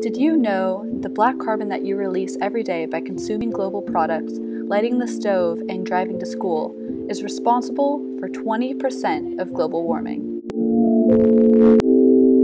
Did you know the black carbon that you release every day by consuming global products, lighting the stove, and driving to school is responsible for 20% of global warming?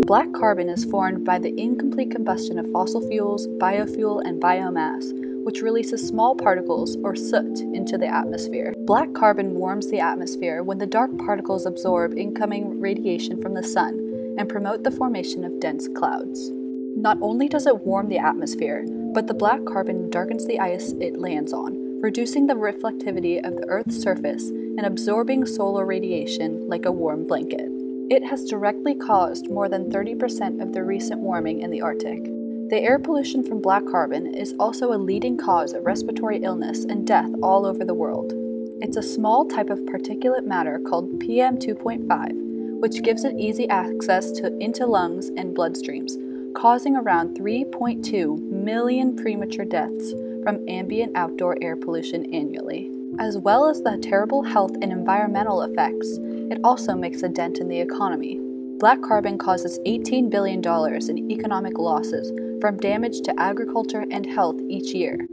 Black carbon is formed by the incomplete combustion of fossil fuels, biofuel, and biomass, which releases small particles or soot into the atmosphere. Black carbon warms the atmosphere when the dark particles absorb incoming radiation from the sun and promote the formation of dense clouds. Not only does it warm the atmosphere, but the black carbon darkens the ice it lands on, reducing the reflectivity of the Earth's surface and absorbing solar radiation like a warm blanket. It has directly caused more than 30% of the recent warming in the Arctic. The air pollution from black carbon is also a leading cause of respiratory illness and death all over the world. It's a small type of particulate matter called PM2.5 which gives it easy access to, into lungs and bloodstreams, causing around 3.2 million premature deaths from ambient outdoor air pollution annually. As well as the terrible health and environmental effects, it also makes a dent in the economy. Black carbon causes $18 billion in economic losses from damage to agriculture and health each year.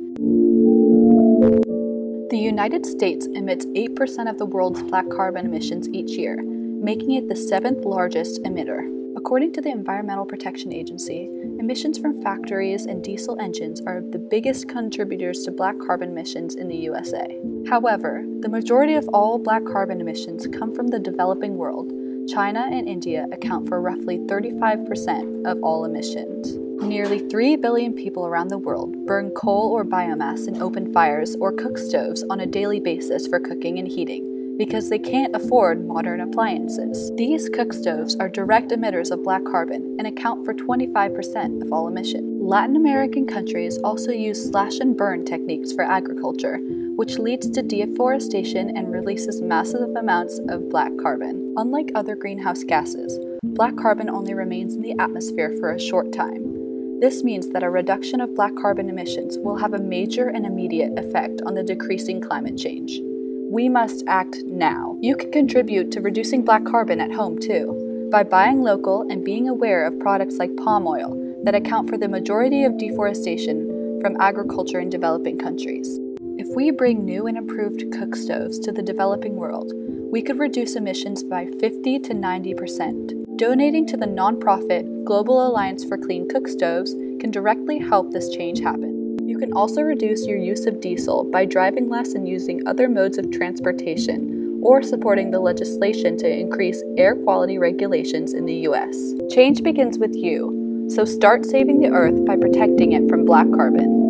The United States emits 8% of the world's black carbon emissions each year, making it the seventh largest emitter. According to the Environmental Protection Agency, emissions from factories and diesel engines are the biggest contributors to black carbon emissions in the USA. However, the majority of all black carbon emissions come from the developing world. China and India account for roughly 35% of all emissions. Nearly 3 billion people around the world burn coal or biomass in open fires or cook stoves on a daily basis for cooking and heating because they can't afford modern appliances. These cook stoves are direct emitters of black carbon and account for 25% of all emissions. Latin American countries also use slash and burn techniques for agriculture, which leads to deforestation and releases massive amounts of black carbon. Unlike other greenhouse gases, black carbon only remains in the atmosphere for a short time. This means that a reduction of black carbon emissions will have a major and immediate effect on the decreasing climate change. We must act now. You can contribute to reducing black carbon at home too, by buying local and being aware of products like palm oil that account for the majority of deforestation from agriculture in developing countries. If we bring new and improved cook stoves to the developing world, we could reduce emissions by 50 to 90%. Donating to the nonprofit Global Alliance for Clean Cook Stoves can directly help this change happen. You can also reduce your use of diesel by driving less and using other modes of transportation, or supporting the legislation to increase air quality regulations in the US. Change begins with you, so start saving the earth by protecting it from black carbon.